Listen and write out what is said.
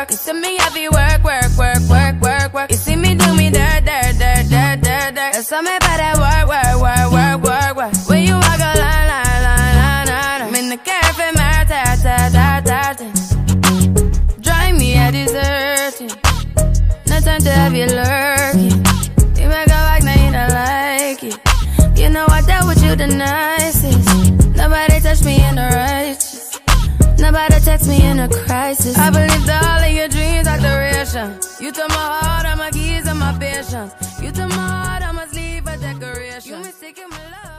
work. You see me heavy work, work, work, work, work, work. You see me do me dirt, dirt, dirt, dirt, dirt, dirt. There's something about that work, work, work, work, work, work. When you walk a line, line, line, line, line. I'm in the cafe, my ta, ta, ta, ta, ta. Me a deserting. No time to have you lurking. You make a like, now you don't like it. You know I dealt with you the nicest. Nobody touched me in the righteous. Nobody text me in a crisis. I believe dreams are. You took my heart, all my keys, and my patience. You took my heart, I must leave a decoration. You mistaken my love.